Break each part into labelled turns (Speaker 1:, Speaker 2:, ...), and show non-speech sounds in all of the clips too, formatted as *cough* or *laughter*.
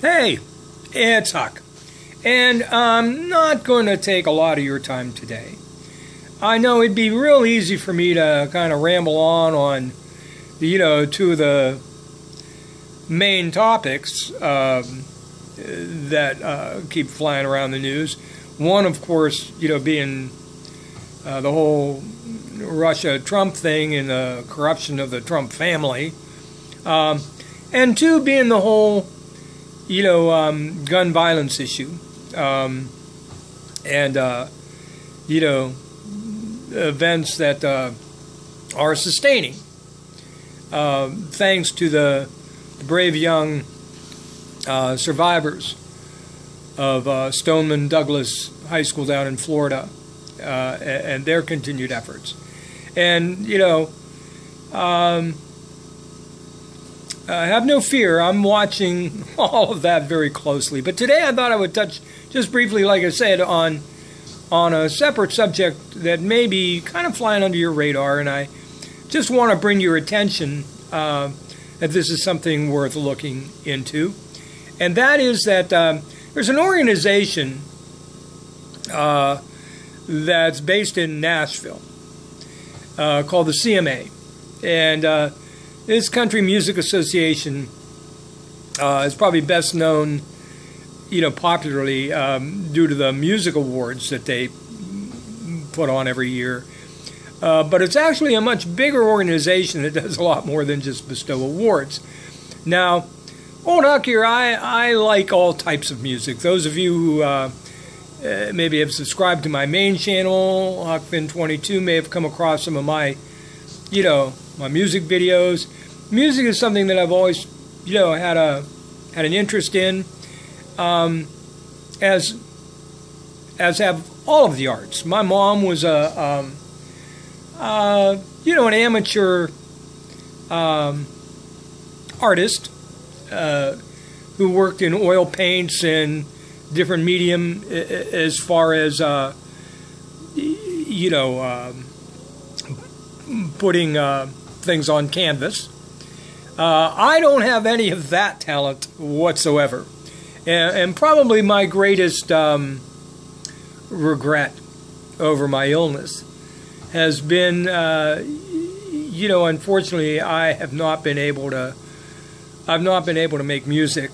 Speaker 1: Hey, it's Huck. And I'm not going to take a lot of your time today. I know it'd be real easy for me to kind of ramble on on, you know, two of the main topics um, that uh, keep flying around the news. One, of course, you know, being uh, the whole Russia Trump thing and the corruption of the Trump family. Um, and two, being the whole, you know, um, gun violence issue. Um, and, uh, you know, events that uh, are sustaining. Uh, thanks to the brave young uh, survivors of uh, Stoneman Douglas High School down in Florida uh, and their continued efforts. And, you know, um, uh, have no fear. I'm watching *laughs* all of that very closely. But today I thought I would touch just briefly, like I said, on on a separate subject that may be kind of flying under your radar, and I just want to bring your attention uh, that this is something worth looking into. And that is that um, there's an organization uh, that's based in Nashville uh, called the CMA. And uh, this Country Music Association uh, is probably best known, you know, popularly um, due to the music awards that they put on every year. Uh, but it's actually a much bigger organization that does a lot more than just bestow awards. Now, Old Huck here, I, I like all types of music. Those of you who uh, uh, maybe have subscribed to my main channel, HuckFin22, may have come across some of my, you know, my music videos. Music is something that I've always, you know, had a had an interest in, um, as as have all of the arts. My mom was a, um, uh, you know, an amateur um, artist uh, who worked in oil paints and different medium as far as uh, you know um, putting uh, things on canvas. Uh, I don't have any of that talent whatsoever, and, and probably my greatest um, regret over my illness has been, uh, you know, unfortunately, I have not been able to. I've not been able to make music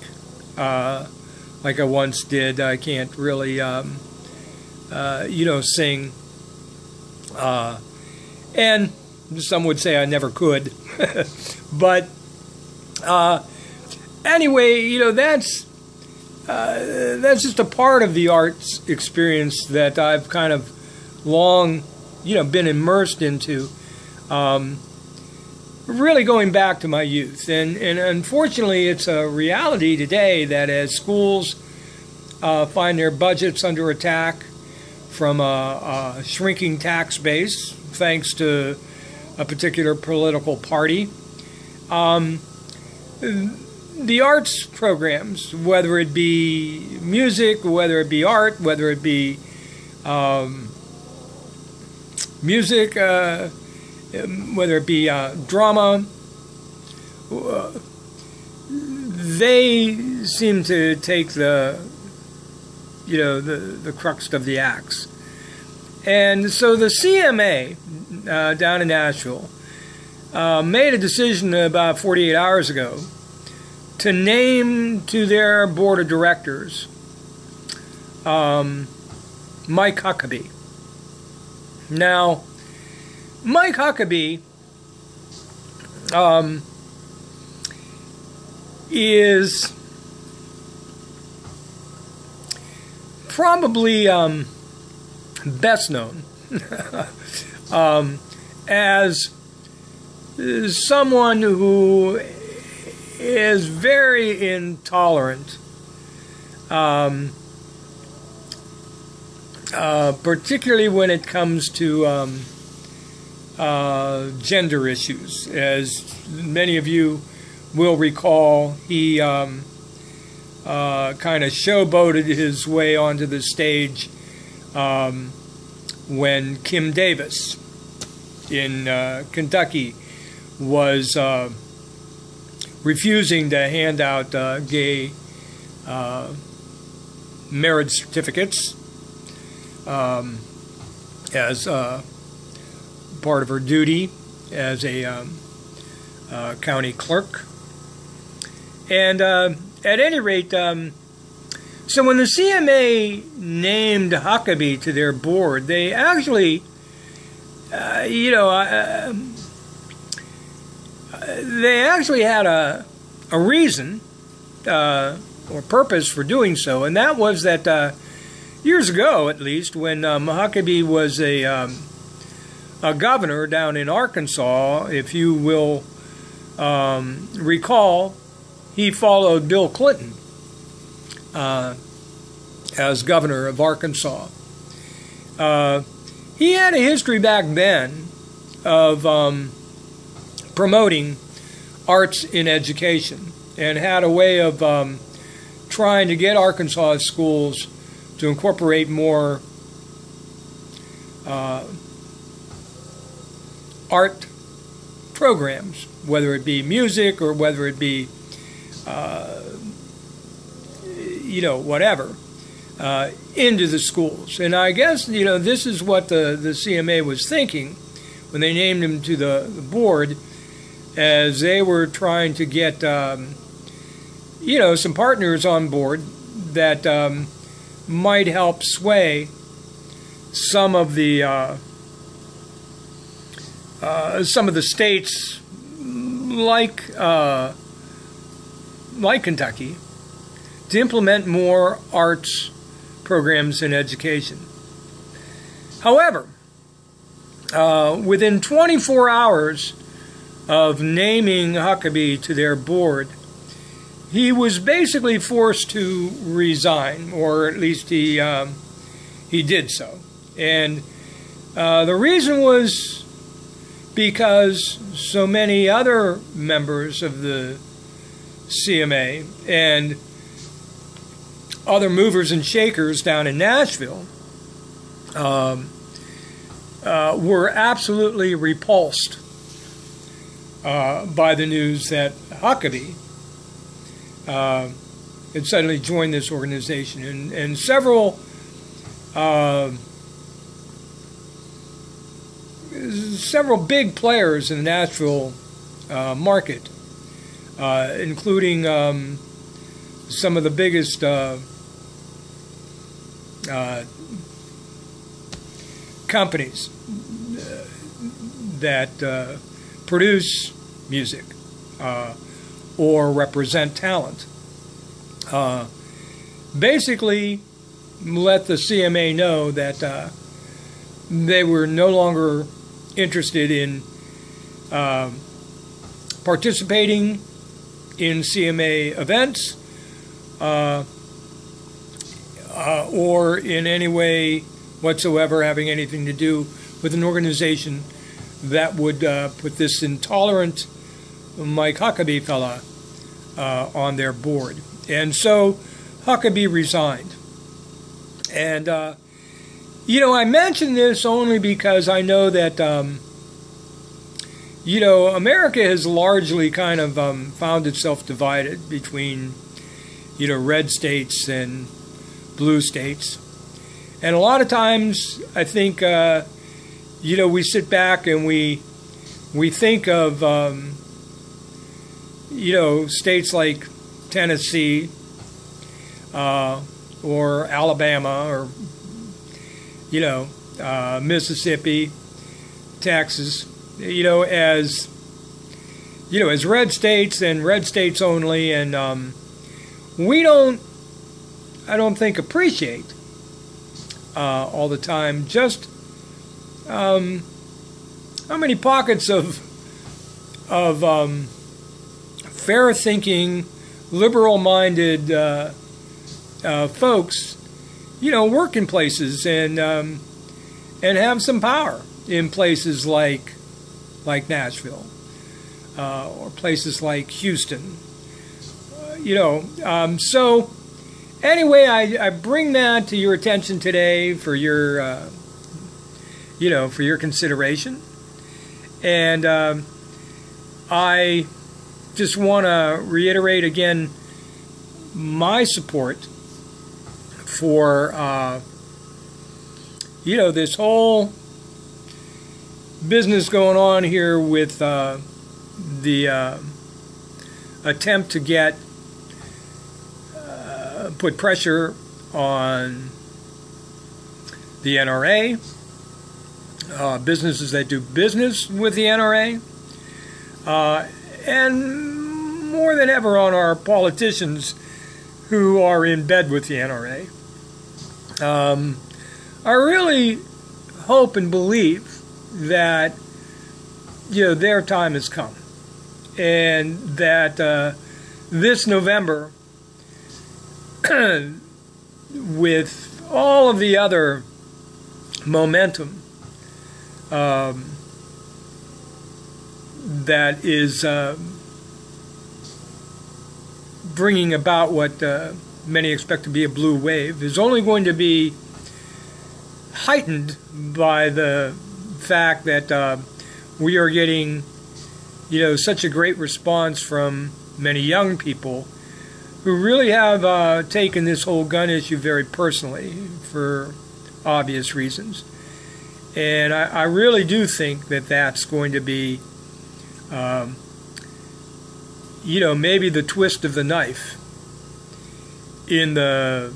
Speaker 1: uh, like I once did. I can't really, um, uh, you know, sing. Uh, and some would say I never could. *laughs* but uh, anyway, you know, that's uh, that's just a part of the arts experience that I've kind of long, you know, been immersed into. Um, really going back to my youth. And, and unfortunately, it's a reality today that as schools uh, find their budgets under attack from a, a, shrinking tax base, thanks to a particular political party, um, the arts programs, whether it be music, whether it be art, whether it be um, music, uh, whether it be uh, drama, uh, they seem to take the, you know, the, the crux of the axe. And so the CMA uh, down in Nashville uh, made a decision about 48 hours ago to name to their board of directors um, Mike Huckabee. Now, Mike Huckabee um, is probably um, best known *laughs* um, as someone who is very intolerant, um, uh, particularly when it comes to um, uh, gender issues. As many of you will recall, he um, uh, kind of showboated his way onto the stage um, when Kim Davis in uh, Kentucky was uh, refusing to hand out uh, gay uh, marriage certificates um, as uh, part of her duty as a um, county clerk. And at any rate, um, so when the CMA named Huckabee to their board, they actually, uh, you know, uh, they actually had a, a reason uh, or purpose for doing so, and that was that uh, years ago, at least, when um, Huckabee was a, um, a governor down in Arkansas, if you will um, recall, he followed Bill Clinton uh, as governor of Arkansas. Uh, he had a history back then of um, promoting arts in education and had a way of um, trying to get Arkansas schools to incorporate more uh, art programs, whether it be music or whether it be, uh, you know, whatever, uh, into the schools. And I guess, you know, this is what the, the CMA was thinking when they named him to the, the board as they were trying to get, um, you know, some partners on board that um, might help sway some of the uh, uh, some of the states like uh, like Kentucky to implement more arts programs in education. However, uh, within 24 hours of naming Huckabee to their board, he was basically forced to resign, or at least he um, he did so. And uh, the reason was because so many other members of the CMA and other movers and shakers down in Nashville um, uh, were absolutely repulsed uh, by the news that Huckabee uh, had suddenly joined this organization. And, and several uh, several big players in the Nashville uh, market, uh, including um, some of the biggest uh, uh companies uh, that uh, produce music or represent talent. basically, let the CMA know that they were no longer interested in uh, participating in CMA events uh, uh, or in any way whatsoever having anything to do with an organization that would uh, put this intolerant Mike Huckabee fella uh, on their board. And so Huckabee resigned. And uh, you know, I mention this only because I know that, um, you know, America has largely kind of um, found itself divided between, you know, red states and blue states. And a lot of times, I think, uh, you know, we sit back and we we think of, um, you know, states like Tennessee uh, or Alabama or you know, uh, Mississippi, Texas, you know, as you know, as red states and red states only, and um, we don't, I don't think, appreciate uh, all the time just um, how many pockets of of um, fair-thinking, liberal-minded uh, uh, folks you know, work in places and um, and have some power in places like like Nashville uh, or places like Houston. Uh, you know, um, so anyway, I, I bring that to your attention today for your uh, you know for your consideration, and um, I just want to reiterate again my support for uh, you know this whole business going on here with uh, the uh, attempt to get put pressure on the NRA, uh, businesses that do business with the NRA, uh, and more than ever on our politicians who are in bed with the NRA. Um, I really hope and believe that you know their time has come, and that uh, this November, *coughs* with all of the other momentum um, that is uh, bringing about what uh, many expect to be a blue wave, is only going to be heightened by the fact that uh, we are getting, you know, such a great response from many young people who really have uh, taken this whole gun issue very personally for obvious reasons. And I, I really do think that that's going to be, um, you know, maybe the twist of the knife in the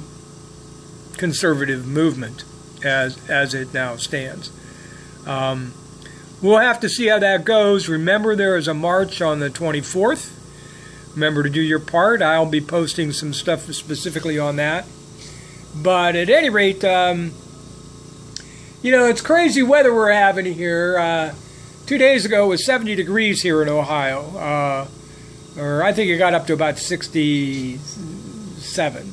Speaker 1: conservative movement as as it now stands. Um, we'll have to see how that goes. Remember, there is a march on the 24th. Remember to do your part. I'll be posting some stuff specifically on that. But at any rate, um, you know, it's crazy weather we're having here. Uh, two days ago it was 70 degrees here in Ohio. Uh, or I think it got up to about 67.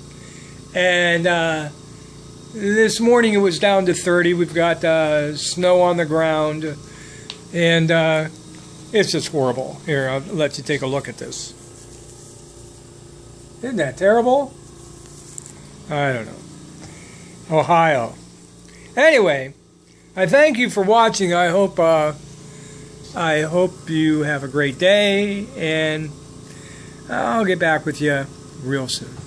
Speaker 1: And uh, this morning it was down to 30. We've got uh, snow on the ground. And uh, it's just horrible. Here, I'll let you take a look at this. Isn't that terrible? I don't know. Ohio. Anyway, I thank you for watching. I hope uh, I hope you have a great day, and I'll get back with you real soon.